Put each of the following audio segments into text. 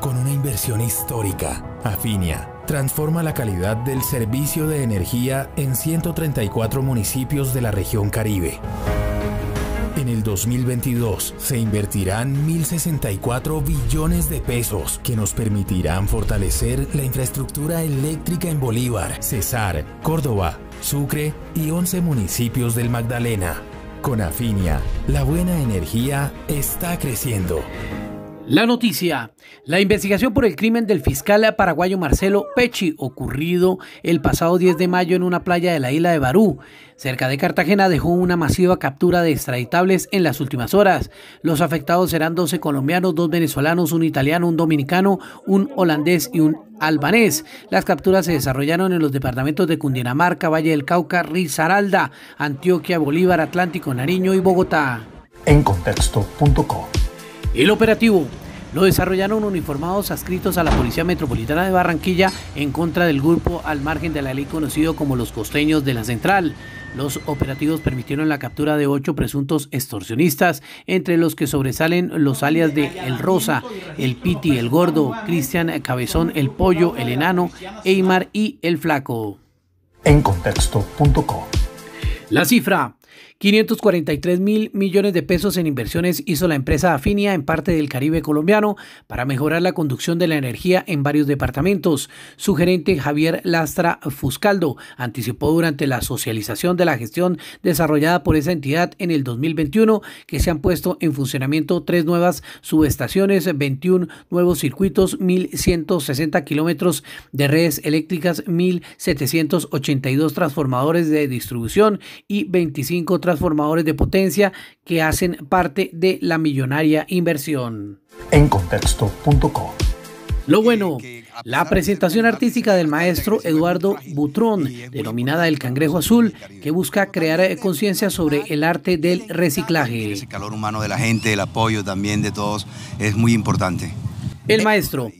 Con una inversión histórica, Afinia transforma la calidad del servicio de energía en 134 municipios de la región Caribe. En el 2022 se invertirán 1.064 billones de pesos que nos permitirán fortalecer la infraestructura eléctrica en Bolívar, Cesar, Córdoba, Sucre y 11 municipios del Magdalena. Con Afinia, la buena energía está creciendo. La noticia. La investigación por el crimen del fiscal paraguayo Marcelo Pecci, ocurrido el pasado 10 de mayo en una playa de la isla de Barú, cerca de Cartagena, dejó una masiva captura de extraditables en las últimas horas. Los afectados serán 12 colombianos, dos venezolanos, un italiano, un dominicano, un holandés y un albanés. Las capturas se desarrollaron en los departamentos de Cundinamarca, Valle del Cauca, Risaralda, Antioquia, Bolívar, Atlántico, Nariño y Bogotá. En contexto.co. El operativo lo desarrollaron uniformados adscritos a la Policía Metropolitana de Barranquilla en contra del grupo al margen de la ley conocido como los costeños de la Central. Los operativos permitieron la captura de ocho presuntos extorsionistas, entre los que sobresalen los alias de El Rosa, El Piti, El Gordo, Cristian Cabezón, El Pollo, El Enano, Eymar y El Flaco. En contexto.co. La cifra, 543 mil millones de pesos en inversiones hizo la empresa Afinia en parte del Caribe colombiano para mejorar la conducción de la energía en varios departamentos. Su gerente Javier Lastra Fuscaldo anticipó durante la socialización de la gestión desarrollada por esa entidad en el 2021 que se han puesto en funcionamiento tres nuevas subestaciones, 21 nuevos circuitos, 1.160 kilómetros de redes eléctricas, 1.782 transformadores de distribución y 25 transformadores de potencia que hacen parte de la millonaria inversión. En contexto.co. Lo bueno, la presentación artística del maestro Eduardo Butrón, denominada El Cangrejo Azul, que busca crear conciencia sobre el arte del reciclaje. El calor humano de la gente, el apoyo también de todos, es muy importante. El maestro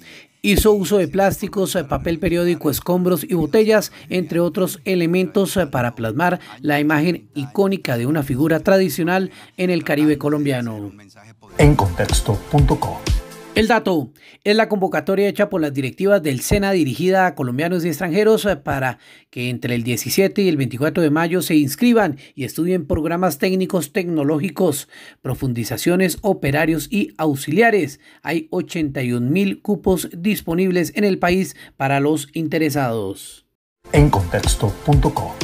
Hizo uso de plásticos, papel periódico, escombros y botellas, entre otros elementos para plasmar la imagen icónica de una figura tradicional en el Caribe colombiano. En contexto.co. El dato es la convocatoria hecha por las directivas del SENA dirigida a colombianos y extranjeros eh, para que entre el 17 y el 24 de mayo se inscriban y estudien programas técnicos tecnológicos, profundizaciones, operarios y auxiliares. Hay 81 mil cupos disponibles en el país para los interesados. En contexto.co